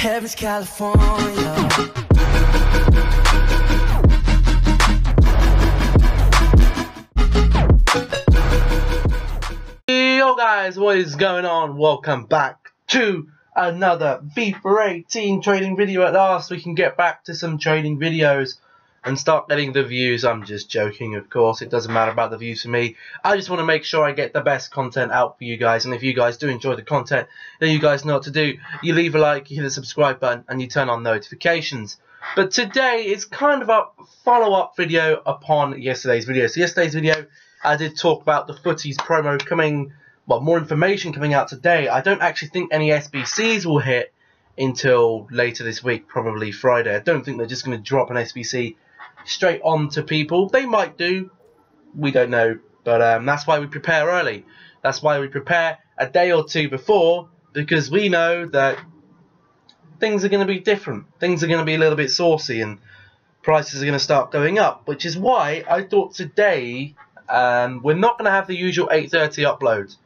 Heaven's California. Yo guys, what is going on? Welcome back to another FIFA 18 trading video at last. We can get back to some trading videos and start getting the views. I'm just joking, of course. It doesn't matter about the views for me. I just want to make sure I get the best content out for you guys. And if you guys do enjoy the content, then you guys know what to do. You leave a like, you hit the subscribe button, and you turn on notifications. But today is kind of a follow-up video upon yesterday's video. So yesterday's video, I did talk about the Futties promo coming, well, more information coming out today. I don't actually think any SBCs will hit until later this week, probably Friday. I don't think they're just going to drop an SBC straight on to people. They might do, we don't know, but um, that's why we prepare early. That's why we prepare a day or two before because we know that things are going to be different. Things are going to be a little bit saucy and prices are going to start going up, which is why I thought today um, we're not going to have the usual 8.30 upload.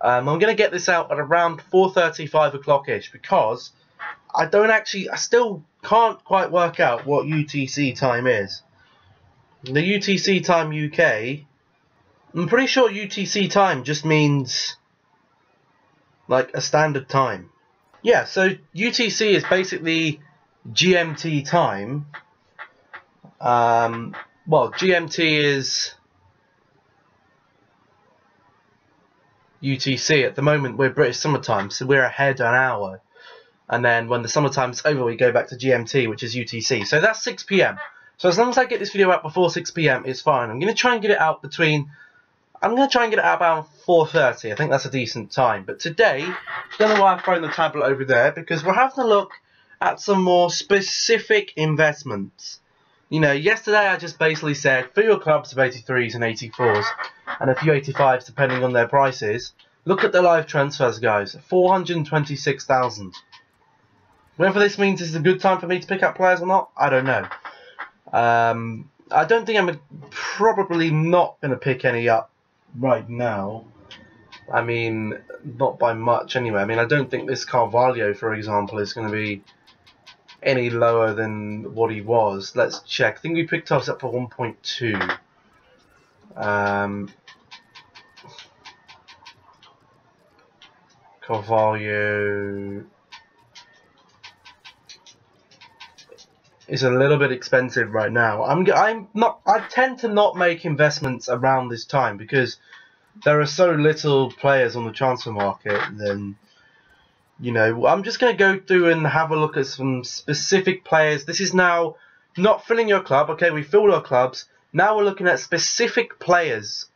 Um, I'm going to get this out at around 4.30, 5 o'clock-ish because I don't actually, I still can't quite work out what UTC time is. The UTC time UK, I'm pretty sure UTC time just means like a standard time. Yeah, so UTC is basically GMT time. Um, well, GMT is UTC. At the moment, we're British summertime, so we're ahead an hour. And then when the summertime's over, we go back to GMT, which is UTC. So that's 6 p.m. So as long as I get this video out before 6 p.m., it's fine. I'm going to try and get it out between... I'm going to try and get it out about 4.30. I think that's a decent time. But today, don't know why I've thrown the tablet over there, because we're having a look at some more specific investments. You know, yesterday I just basically said, for your clubs of 83s and 84s, and a few 85s depending on their prices, look at the live transfers, guys. 426,000. Whether this means this is a good time for me to pick up players or not, I don't know. Um, I don't think I'm probably not going to pick any up right now. I mean, not by much anyway. I mean, I don't think this Carvalho, for example, is going to be any lower than what he was. Let's check. I think we picked us up for 1.2. Um, Carvalho is a little bit expensive right now. I'm I'm not I tend to not make investments around this time because there are so little players on the transfer market then you know I'm just going to go through and have a look at some specific players. This is now not filling your club. Okay, we filled our clubs. Now we're looking at specific players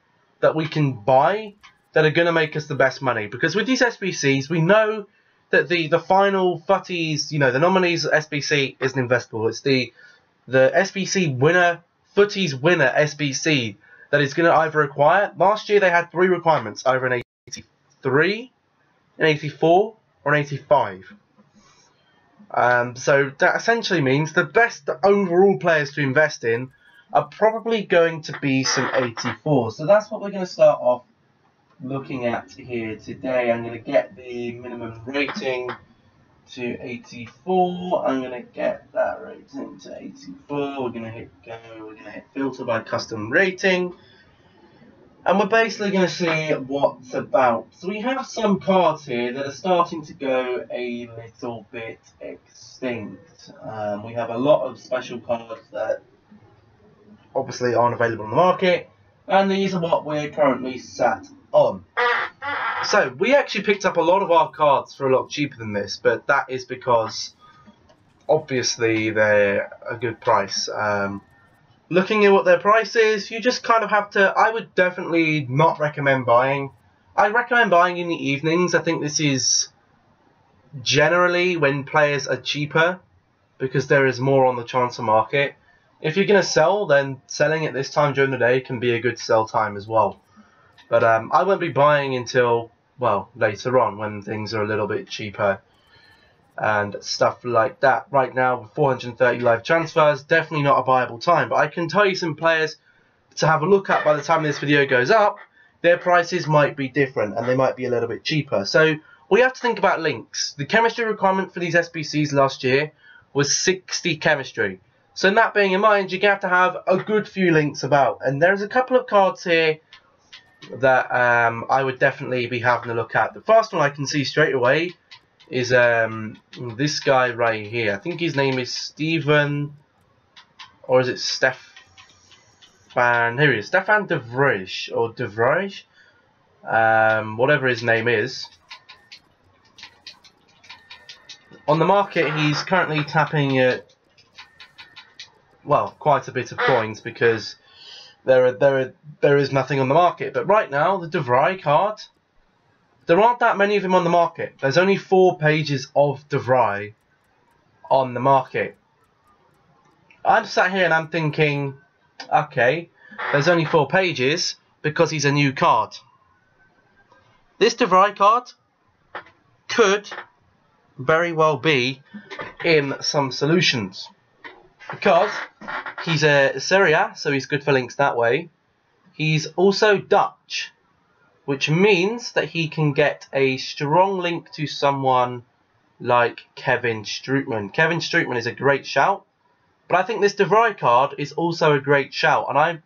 that we can buy that are going to make us the best money because with these SBCs we know that the the final Futties, you know, the nominees SBC isn't investable. It's the the SBC winner, Futties winner SBC that is going to either require. Last year they had three requirements: either an 83, an 84, or an 85. Um, so that essentially means the best overall players to invest in are probably going to be some 84. So that's what we're going to start off looking at here today. I'm going to get the minimum rating to 84. I'm going to get that rating to 84. We're going to hit go. We're going to hit filter by custom rating. And we're basically going to see what's about. So we have some cards here that are starting to go a little bit extinct. Um, we have a lot of special cards that obviously aren't available on the market. And these are what we're currently sat on. So, we actually picked up a lot of our cards for a lot cheaper than this, but that is because obviously they're a good price. Um, looking at what their price is, you just kind of have to. I would definitely not recommend buying. I recommend buying in the evenings. I think this is generally when players are cheaper because there is more on the transfer market. If you're going to sell, then selling at this time during the day can be a good sell time as well. But um, I won't be buying until, well, later on when things are a little bit cheaper and stuff like that. Right now, with 430 live transfers, definitely not a viable time. But I can tell you some players to have a look at by the time this video goes up. Their prices might be different and they might be a little bit cheaper. So we have to think about links. The chemistry requirement for these SBCs last year was 60 chemistry. So that being in mind, you're going to have to have a good few links about. And there's a couple of cards here that um, I would definitely be having a look at. The first one I can see straight away is um, this guy right here. I think his name is Stephen, or is it Stefan? Here he is, Stefan De Vrij, or De Vrij, um, whatever his name is. On the market, he's currently tapping at, well, quite a bit of coins because there are, there are, there is nothing on the market. But right now, the De card, there aren't that many of them on the market. There's only four pages of De on the market. I'm sat here and I'm thinking, okay, there's only four pages because he's a new card. This De card could very well be in some solutions because he's a Serie A, so he's good for links that way. He's also Dutch, which means that he can get a strong link to someone like Kevin Strootman. Kevin Strootman is a great shout, but I think this De Vrij card is also a great shout, and I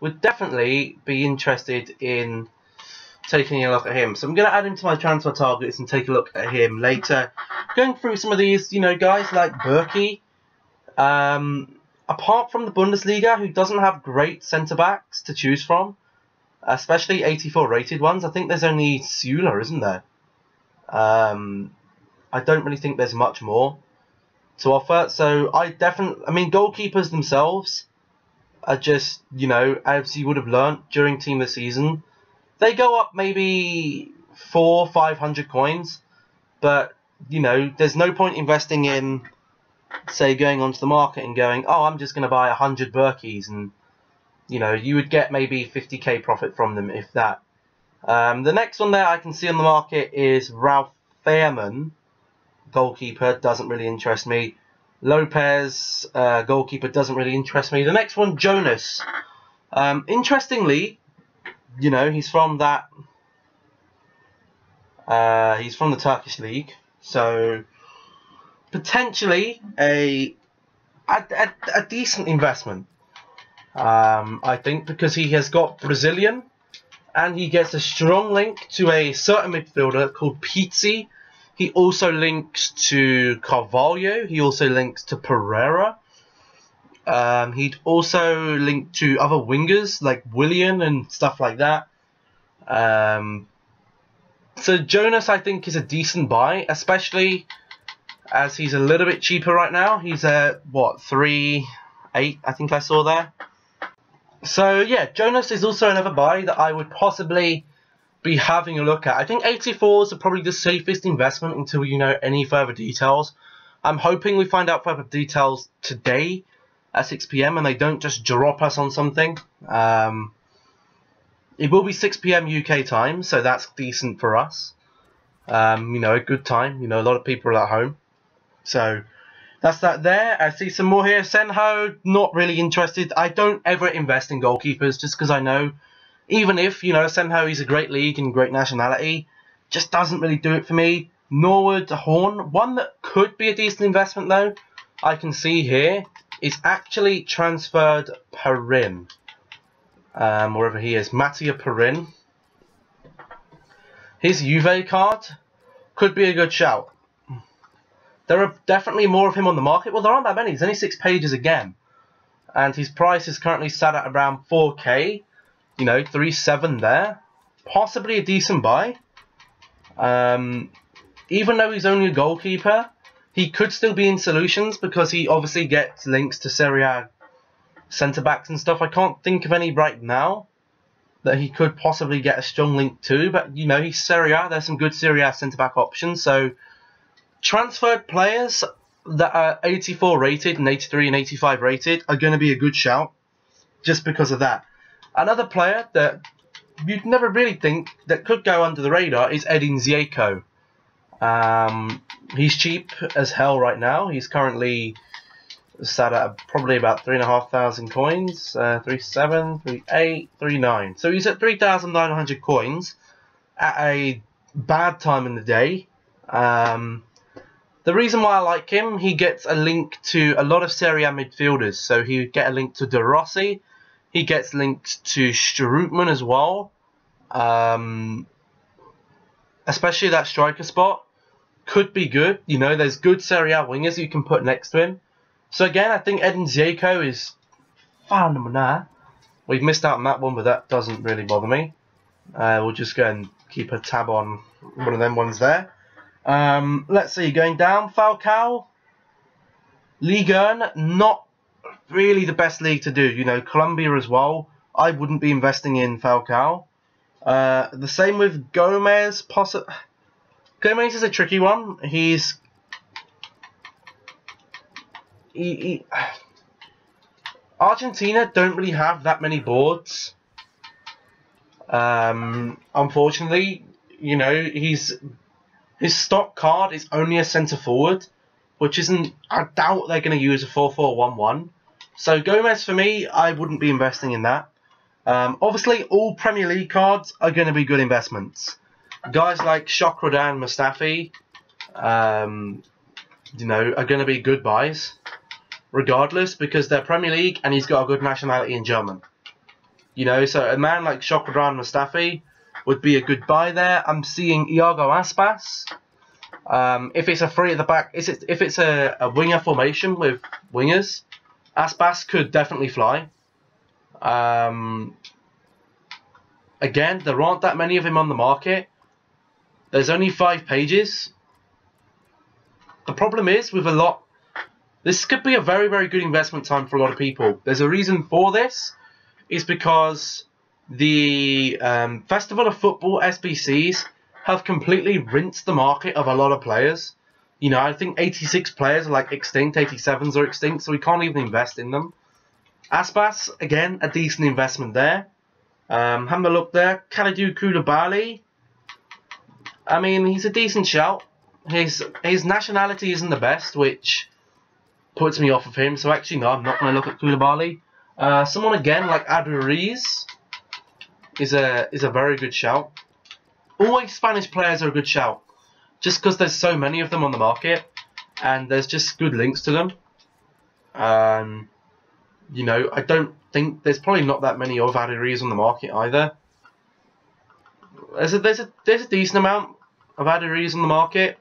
would definitely be interested in taking a look at him. So I'm going to add him to my transfer targets and take a look at him later. Going through some of these, you know, guys like Bürki, um, apart from the Bundesliga, who doesn't have great centre backs to choose from, especially 84 rated ones, I think there's only Süle, isn't there? Um, I don't really think there's much more to offer. So I definitely, I mean, goalkeepers themselves are just, you know, as you would have learnt during Team of the Season, they go up maybe four, five hundred coins, but you know, there's no point investing in, say, going onto the market and going, oh, I'm just going to buy a hundred Bürkis, and you know, you would get maybe 50k profit from them if that. Um, the next one there I can see on the market is Ralf Fährmann, goalkeeper, doesn't really interest me. Lopez, uh, goalkeeper, doesn't really interest me. The next one, Jonas. Um, interestingly, you know, he's from that. Uh, he's from the Turkish league, so potentially a a, a, a decent investment. Um, I think because he has got Brazilian, and he gets a strong link to a certain midfielder called Pizzi. He also links to Carvalho. He also links to Pereira. Um, he'd also link to other wingers like Willian and stuff like that. Um, so Jonas, I think, is a decent buy, especially as he's a little bit cheaper right now. He's at what three eight, I think I saw there. So yeah, Jonas is also another buy that I would possibly be having a look at. I think 84s are probably the safest investment until you know any further details. I'm hoping we find out further details today at 6 p.m. and they don't just drop us on something. Um, it will be 6 p.m. UK time, so that's decent for us. Um, you know, a good time. You know, a lot of people are at home. So that's that there. I see some more here. Senho, not really interested. I don't ever invest in goalkeepers just because I know, even if, you know, Senho is a great league and great nationality, just doesn't really do it for me. Norwood Horn, one that could be a decent investment though, I can see here, is actually transferred Perin. Um, wherever he is. Mattia Perin. His Juve card could be a good shout. There are definitely more of him on the market. Well, there aren't that many. There's only six pages again. And his price is currently sat at around 4k. You know, 3.7 there. Possibly a decent buy. Um, even though he's only a goalkeeper, he could still be in solutions because he obviously gets links to Serie A centre backs and stuff. I can't think of any right now that he could possibly get a strong link to, but you know, he's Serie A. There's some good Serie A centre back options. So, transferred players that are 84 rated and 83 and 85 rated are going to be a good shout just because of that. Another player that you'd never really think that could go under the radar is Edin Dzeko. Um, he's cheap as hell right now. He's currently sat at probably about three and a half thousand coins. Uh, three seven, three eight, three nine. So he's at three thousand nine hundred coins at a bad time in the day. Um, the reason why I like him, he gets a link to a lot of Serie A midfielders. So he get a link to De Rossi, he gets linked to Strootman as well. Um, especially that striker spot could be good. You know, there's good Serie A wingers you can put next to him. So again, I think Edin Dzeko is phenomenal. We've missed out on that one, but that doesn't really bother me. Uh, we'll just go and keep a tab on one of them ones there. Um, let's see, going down, Falcao, Ligue 1, not really the best league to do. You know, Colombia as well. I wouldn't be investing in Falcao. Uh, the same with Gomez. Possi Gomez is a tricky one. He's he, he, Argentina don't really have that many boards. Um, unfortunately, you know, he's his stock card is only a centre forward, which isn't. I doubt they're going to use a four-four-one-one. So Gomez for me, I wouldn't be investing in that. Um, obviously, all Premier League cards are going to be good investments. Guys like Shkodran Mustafi, um, you know, are going to be good buys, regardless, because they're Premier League and he's got a good nationality in German. You know, so a man like Shkodran Mustafi would be a good buy there. I'm seeing Iago Aspas. Um, if it's a free at the back, if it's, if it's a, a winger formation with wingers, Aspas could definitely fly. Um, again, there aren't that many of him on the market. There's only five pages. The problem is with a lot, this could be a very, very good investment time for a lot of people. There's a reason for this. Is because the um, Festival of Football SBCs have completely rinsed the market of a lot of players. You know, I think 86 players are like extinct, 87s are extinct, so we can't even invest in them. Aspas, again, a decent investment there. Um, having a look there, Kalidou Koulibaly. I mean, he's a decent shout. His his nationality isn't the best, which puts me off of him. So actually, no, I'm not going to look at Koulibaly. Uh, someone again like Adu Aduriz is a is a very good shout. Always Spanish players are a good shout, just because there's so many of them on the market, and there's just good links to them. Um, you know, I don't think there's probably not that many of Aduriz on the market either. There's a there's a there's a decent amount of Aduriz on the market,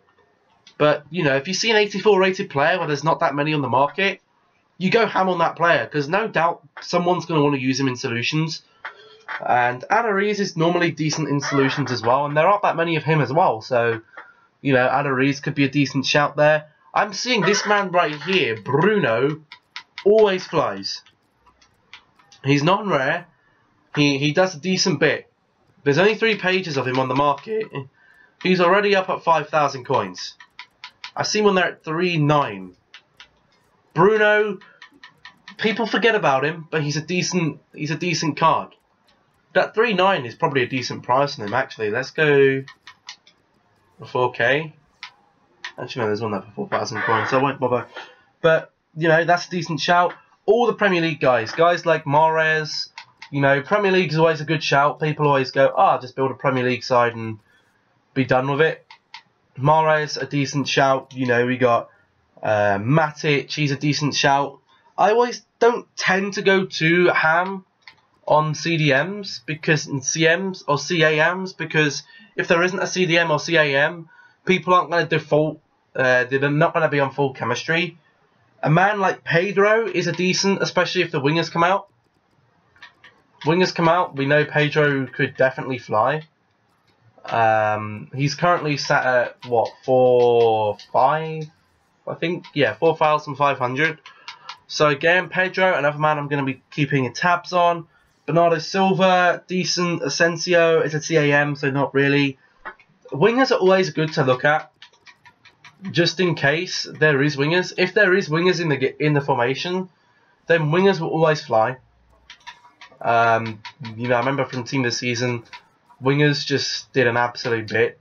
but you know, if you see an 84 rated player where there's not that many on the market, you go ham on that player because no doubt someone's going to want to use him in solutions. And Aduriz is normally decent in solutions as well, and there aren't that many of him as well. So, you know, Aduriz could be a decent shout there. I'm seeing this man right here, Bruno, always flies. He's non-rare. He he does a decent bit. There's only three pages of him on the market. He's already up at 5,000 coins. I see one there at three nine. Bruno, people forget about him, but he's a decent he's a decent card. That three nine is probably a decent price on him actually. Let's go for 4k. Actually no, there's one there for 4,000 coins, so I won't bother. But you know, that's a decent shout. All the Premier League guys, guys like Mahrez, you know, Premier League is always a good shout. People always go, ah, oh, just build a Premier League side and be done with it. Mahrez, a decent shout. You know, we got uh, Matic, he's a decent shout. I always don't tend to go too ham on CDMs because in CMs or CAMs because if there isn't a CDM or CAM, people aren't going to default. Uh, they're not going to be on full chemistry. A man like Pedro is a decent, especially if the wingers come out. Wingers come out, we know Pedro could definitely fly. Um, he's currently sat at what four five, I think. Yeah, four thousand five hundred. So again, Pedro, another man I'm going to be keeping tabs on. Bernardo Silva, decent. Asensio is a CAM, so not really. Wingers are always good to look at just in case there is wingers. If there is wingers in the in the formation, then wingers will always fly. Um, you know, I remember from team this season, wingers just did an absolute bit.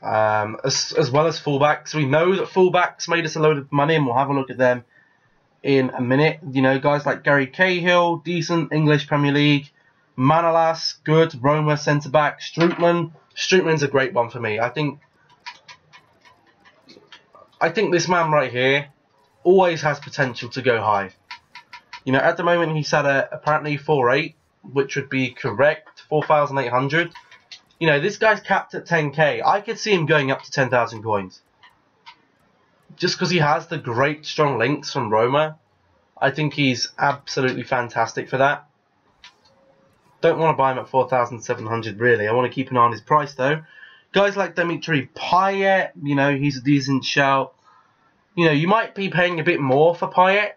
Um, as, as well as fullbacks, we know that fullbacks made us a load of money, and we'll have a look at them in a minute. You know, guys like Gary Cahill, decent English Premier League. Manolas, good. Roma centre back. Strootman, Strootman's a great one for me. I think I think this man right here always has potential to go high. You know, at the moment he's at a apparently 4.8, which would be correct, 4,800. You know, this guy's capped at 10k. I could see him going up to 10,000 coins. Just because he has the great strong links from Roma. I think he's absolutely fantastic for that. Don't want to buy him at 4,700 really. I want to keep an eye on his price though. Guys like Dimitri Payet, you know, he's a decent shout. You know, you might be paying a bit more for Payet,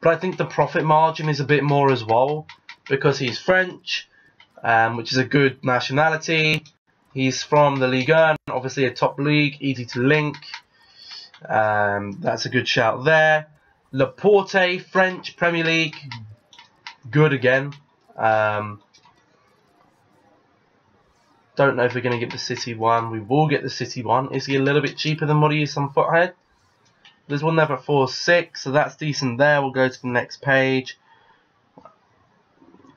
but I think the profit margin is a bit more as well because he's French, um, which is a good nationality. He's from the Ligue 1, obviously a top league, easy to link. Um, that's a good shout there. Laporte, French Premier League, good again. Um, don't know if we're going to get the City one. We will get the City one. Is he a little bit cheaper than what he is on Futhead? There's one there for six, so that's decent there. We'll go to the next page.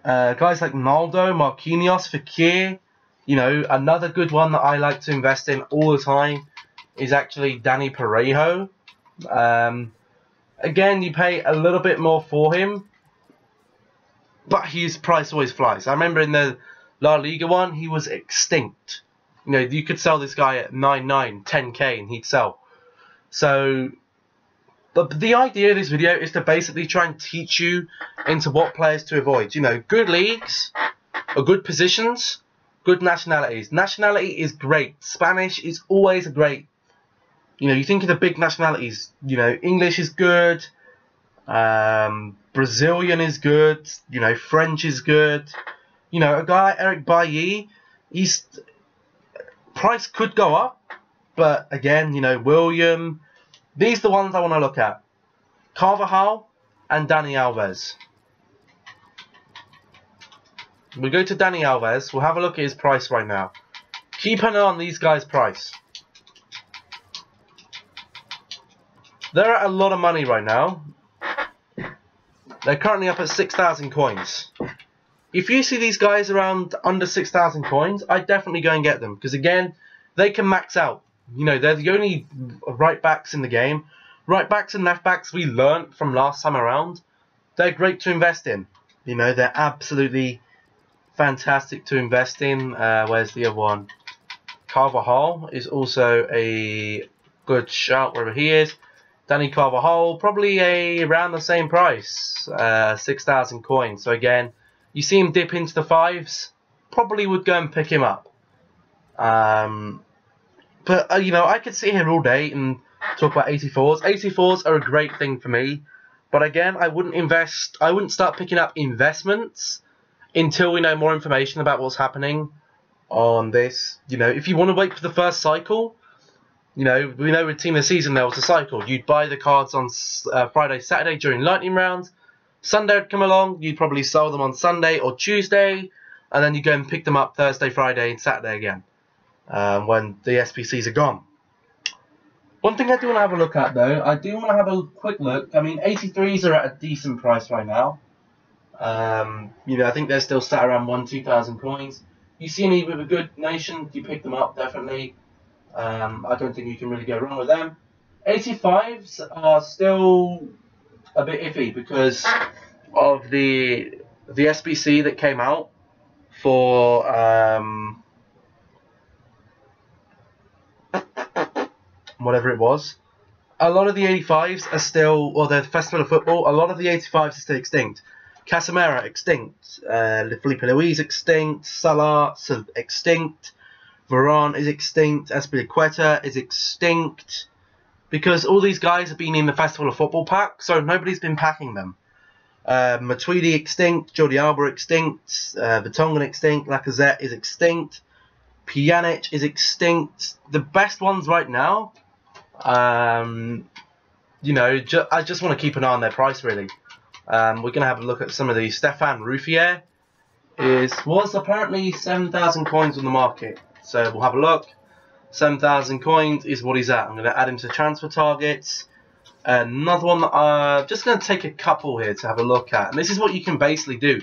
Uh, guys like Naldo, Marquinhos, Fekir. You know, another good one that I like to invest in all the time is actually Dani Parejo. Um, again, you pay a little bit more for him, but his price always flies. I remember in the La Liga one, he was extinct. You know, you could sell this guy at 9 9, 10k, and he'd sell. So, but the idea of this video is to basically try and teach you into what players to avoid. You know, good leagues, or good positions, good nationalities. Nationality is great. Spanish is always a great. You know, you think of the big nationalities. You know, English is good. Um, Brazilian is good. You know, French is good. You know, a guy Eric Bailly, he's price could go up, but again, you know, William, these are the ones I want to look at. Carvajal and Dani Alves. We go to Dani Alves. We'll have a look at his price right now. Keep an eye on these guys' price. They're at a lot of money right now. They're currently up at 6,000 coins. If you see these guys around under 6,000 coins, I'd definitely go and get them. Because again, they can max out. You know, they're the only right backs in the game. Right backs and left backs we learnt from last time around. They're great to invest in. You know, they're absolutely fantastic to invest in. Uh, where's the other one? Carvajal is also a good shout wherever he is. Dani Carvajal, probably a around the same price, uh, 6,000 coins. So again, you see him dip into the fives, probably would go and pick him up. Um, but, uh, you know, I could sit here all day and talk about 84s. 84s are a great thing for me. But again, I wouldn't invest, I wouldn't start picking up investments until we know more information about what's happening on this. You know, if you want to wait for the first cycle, you know, we know with Team of the Season there was a cycle. You'd buy the cards on uh, Friday, Saturday during Lightning rounds. Sunday would come along, you'd probably sell them on Sunday or Tuesday, and then you go and pick them up Thursday, Friday, and Saturday again um, when the SBCs are gone. One thing I do want to have a look at though, I do want to have a quick look. I mean, 83s are at a decent price right now. Um, you know, I think they're still sat around one, two thousand coins. You see any with a good nation, you pick them up definitely. Um, I don't think you can really go wrong with them. 85s are still a bit iffy because of the the SBC that came out for um, whatever it was. A lot of the 85s are still, or the Festival of Football, a lot of the 85s are still extinct. Casemiro extinct, uh, Filipe Luis extinct, Salah extinct, Varane is extinct, Azpilicueta is extinct, because all these guys have been in the Festival of Football pack, so nobody's been packing them. Uh, Matuidi extinct, Jordi Alba extinct, uh, Vertonghen extinct, Lacazette is extinct, Pjanic is extinct. The best ones right now, um, you know, ju I just want to keep an eye on their price really. Um, we're going to have a look at some of these. Stefan Ruffier is was apparently 7,000 coins on the market. So we'll have a look. 7,000 coins is what he's at. I'm going to add him to transfer targets. Another one, I'm uh, just going to take a couple here to have a look at. And this is what you can basically do.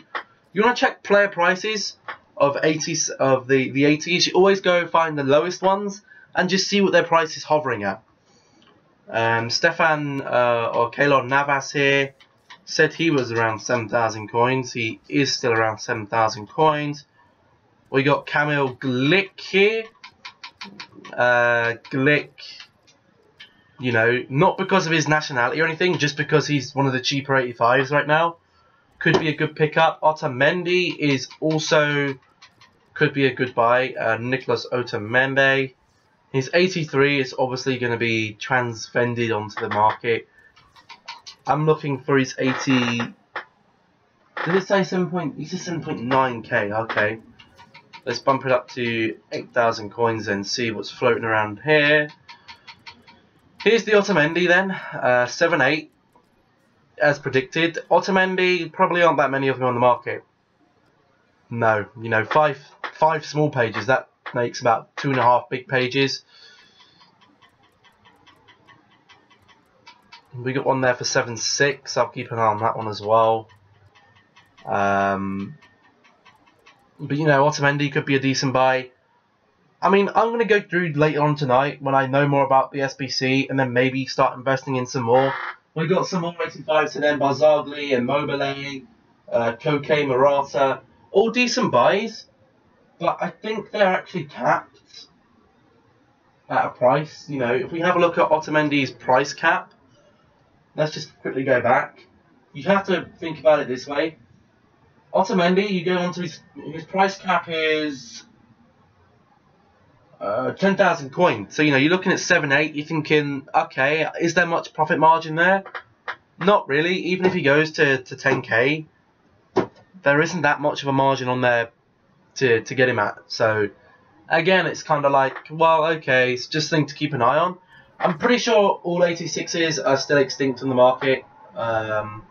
You want to check player prices of 80s of the the 80s. You always go find the lowest ones and just see what their price is hovering at. Um, Stefan uh, or Keylor Navas here said he was around 7,000 coins. He is still around 7,000 coins. We got Kamil Glik here. Uh, Glik, you know, not because of his nationality or anything, just because he's one of the cheaper 85s right now. Could be a good pickup. Otamendi is also could be a good buy. Uh, Nicolas Otamendi. His 83 is obviously going to be transfended onto the market. I'm looking for his 80. Did it say 7. Point, he said 7.9k. Okay. Let's bump it up to 8,000 coins and see what's floating around here. Here's the Otamendi then. Uh, 7.8 as predicted. Otamendi, probably aren't that many of them on the market. No, you know, five five small pages, that makes about two and a half big pages. We got one there for 7.6. I'll keep an eye on that one as well. Um, but you know, Otamendi could be a decent buy. I mean, I'm going to go through later on tonight when I know more about the SBC and then maybe start investing in some more. We've got some more 85s and then Barzagli and Mobile, uh, Koke, Morata. All decent buys but I think they're actually capped at a price. You know, if we have a look at Otamendi's price cap, let's just quickly go back. You have to think about it this way. Otamendi, you go onto his his price cap is uh, 10,000 coins. So, you know, you're looking at 7, 8, you're thinking, okay, is there much profit margin there? Not really. Even if he goes to, to 10k, there isn't that much of a margin on there to, to get him at. So again, it's kind of like, well, okay, it's just thing to keep an eye on. I'm pretty sure all 86s are still extinct on the market. Um,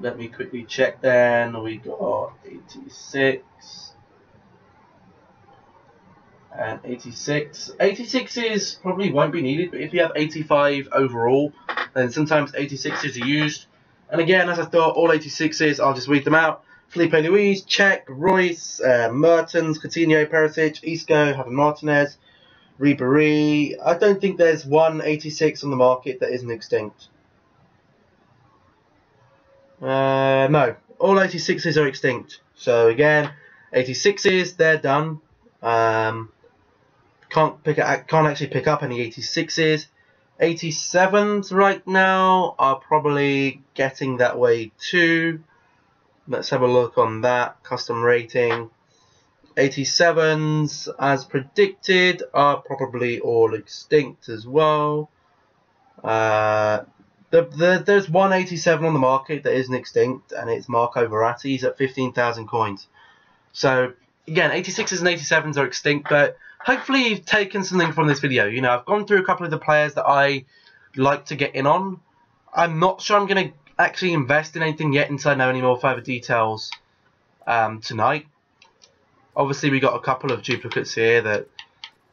let me quickly check then. We got 86 and 86. 86s probably won't be needed, but if you have 85 overall, then sometimes 86s are used. And again, as I thought, all 86s, I'll just read them out. Filipe Luis, Cech, Reus, uh, Mertens, Coutinho, Perisic, Isco, Javi Martinez, Ribery. I don't think there's one 86 on the market that isn't extinct. Uh, no, all 86s are extinct. So again, 86s, they're done. Um, can't pick can't actually pick up any 86s. 87s right now are probably getting that way too. Let's have a look on that. Custom rating. 87s, as predicted, are probably all extinct as well. Uh, the, the, there's 187 on the market that isn't extinct, and it's Marco Verratti. He's at 15,000 coins. So, again, 86s and 87s are extinct, but hopefully you've taken something from this video. You know, I've gone through a couple of the players that I like to get in on. I'm not sure I'm going to actually invest in anything yet until I know any more further details um, tonight. Obviously, we got a couple of duplicates here that,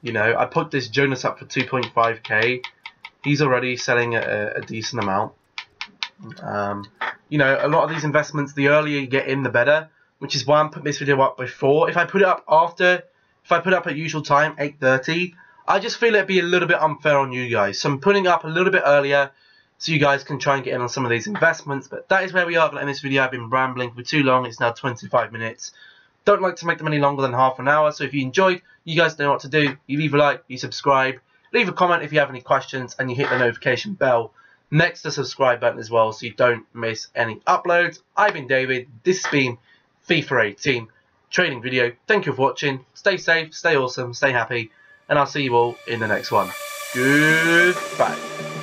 you know, I put this Jonas up for 2.5k. He's already selling a, a decent amount. Um, you know, a lot of these investments, the earlier you get in, the better. Which is why I'm putting this video up before. If I put it up after, if I put it up at usual time, 8.30, I just feel it'd be a little bit unfair on you guys. So I'm putting it up a little bit earlier so you guys can try and get in on some of these investments. But that is where we are in this video. I've been rambling for too long. It's now 25 minutes. Don't like to make them any longer than half an hour. So if you enjoyed, you guys know what to do. You leave a like, you subscribe, leave a comment if you have any questions, and you hit the notification bell next to the subscribe button as well so you don't miss any uploads. I've been David. This has been FIFA 18 training video. Thank you for watching. Stay safe, stay awesome, stay happy, and I'll see you all in the next one. Goodbye.